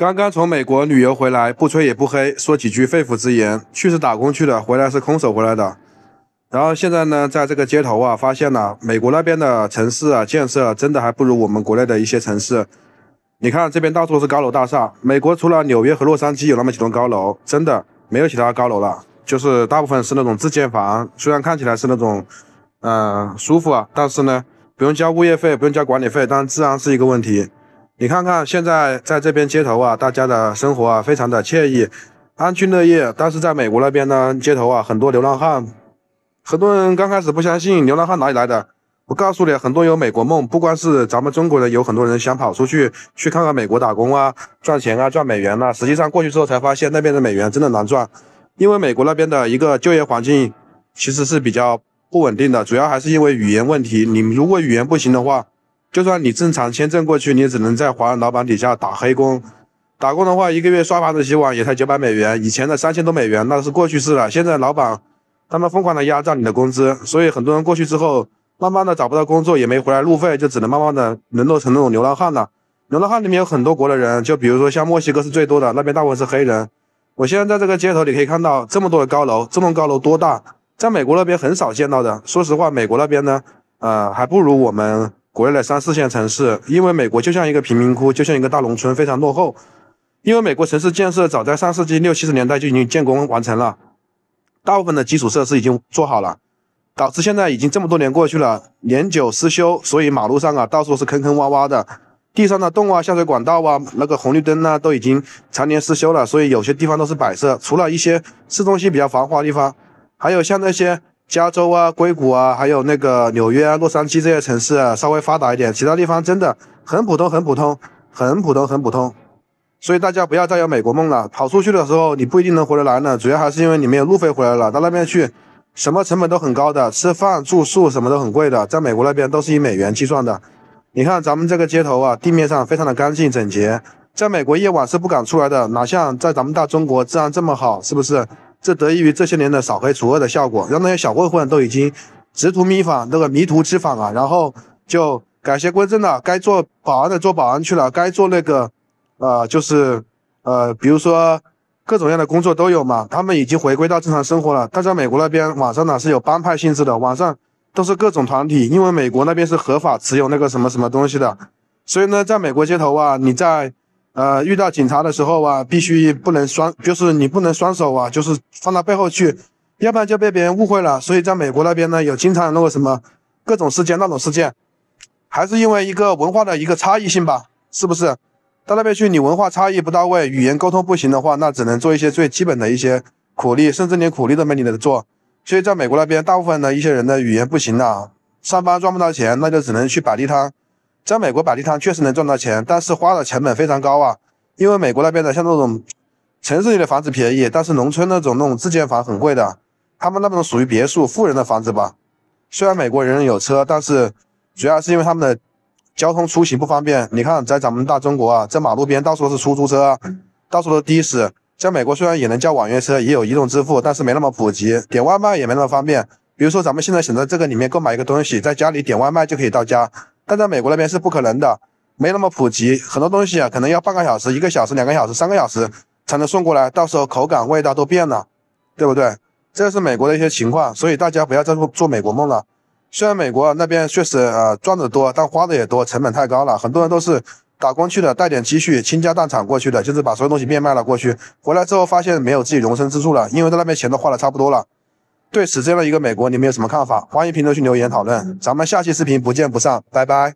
刚刚从美国旅游回来，不吹也不黑，说几句肺腑之言。去是打工去的，回来是空手回来的。然后现在呢，在这个街头啊，发现了美国那边的城市啊，建设真的还不如我们国内的一些城市。你看这边到处是高楼大厦，美国除了纽约和洛杉矶有那么几栋高楼，真的没有其他高楼了，就是大部分是那种自建房。虽然看起来是那种，嗯，舒服啊，但是呢，不用交物业费，不用交管理费，但治安是一个问题。你看看现在在这边街头啊，大家的生活啊非常的惬意，安居乐业。但是在美国那边呢，街头啊很多流浪汉，很多人刚开始不相信流浪汉哪里来的。我告诉你，很多有美国梦，不光是咱们中国人，有很多人想跑出去去看看美国打工啊，赚钱啊，赚美元啊。实际上过去之后才发现那边的美元真的难赚，因为美国那边的一个就业环境其实是比较不稳定的，主要还是因为语言问题。你如果语言不行的话，就算你正常签证过去，你只能在华人老板底下打黑工。打工的话，一个月刷盘子洗碗也才九百美元，以前的三千多美元那是过去式了。现在老板他们疯狂的压榨你的工资，所以很多人过去之后，慢慢的找不到工作，也没回来路费，就只能慢慢的沦落成那种流浪汉了。流浪汉里面有很多国的人，就比如说像墨西哥是最多的，那边大部分是黑人。我现在在这个街头，你可以看到这么多的高楼，这栋高楼多大，在美国那边很少见到的。说实话，美国那边呢，呃，还不如我们。国内的三四线城市，因为美国就像一个贫民窟，就像一个大农村，非常落后。因为美国城市建设早在上世纪六七十年代就已经建工完成了，大部分的基础设施已经做好了，导致现在已经这么多年过去了，年久失修，所以马路上啊到处是坑坑洼洼的，地上的洞啊、下水管道啊、那个红绿灯呢都已经常年失修了，所以有些地方都是摆设。除了一些市中心比较繁华的地方，还有像那些。加州啊，硅谷啊，还有那个纽约啊、洛杉矶这些城市啊，稍微发达一点，其他地方真的很普通，很普通，很普通，很普通。所以大家不要再有美国梦了，跑出去的时候你不一定能回得来呢。主要还是因为你没有路费回来了，到那边去，什么成本都很高的，吃饭、住宿什么都很贵的，在美国那边都是以美元计算的。你看咱们这个街头啊，地面上非常的干净整洁，在美国夜晚是不敢出来的，哪像在咱们大中国治安这么好，是不是？这得益于这些年的扫黑除恶的效果，让那些小混混都已经直图迷访，那个迷途知返啊，然后就改邪归正了，该做保安的做保安去了，该做那个，呃，就是呃，比如说各种各样的工作都有嘛，他们已经回归到正常生活了。但在美国那边，网上呢是有帮派性质的，网上都是各种团体，因为美国那边是合法持有那个什么什么东西的，所以呢，在美国街头啊，你在。呃，遇到警察的时候啊，必须不能双，就是你不能双手啊，就是放到背后去，要不然就被别人误会了。所以在美国那边呢，有经常那个什么各种事件、那种事件，还是因为一个文化的一个差异性吧，是不是？到那边去，你文化差异不到位，语言沟通不行的话，那只能做一些最基本的一些苦力，甚至连苦力都没你的做。所以在美国那边，大部分的一些人的语言不行了，上班赚不到钱，那就只能去摆地摊。在美国摆地摊确实能赚到钱，但是花的成本非常高啊。因为美国那边的像那种城市里的房子便宜，但是农村那种那种自建房很贵的。他们那种属于别墅富人的房子吧。虽然美国人人有车，但是主要是因为他们的交通出行不方便。你看，在咱们大中国啊，在马路边到处都是出租车，到处都是的士。在美国虽然也能叫网约车，也有移动支付，但是没那么普及，点外卖也没那么方便。比如说咱们现在选择这个里面购买一个东西，在家里点外卖就可以到家。但在美国那边是不可能的，没那么普及，很多东西啊，可能要半个小时、一个小时、两个小时、三个小时才能送过来，到时候口感、味道都变了，对不对？这是美国的一些情况，所以大家不要再做做美国梦了。虽然美国那边确实呃赚的多，但花的也多，成本太高了。很多人都是打工去的，带点积蓄，倾家荡产过去的，就是把所有东西变卖了过去，回来之后发现没有自己容身之处了，因为在那边钱都花的差不多了。对此这样的一个美国，你们有什么看法？欢迎评论区留言讨论。咱们下期视频不见不散，拜拜。